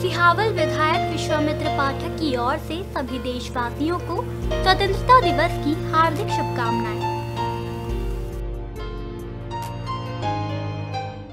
सिहावल विधायक विश्वामित्र पाठक की ओर से सभी देशवासियों को स्वतंत्रता दिवस की हार्दिक शुभकामनाएँ।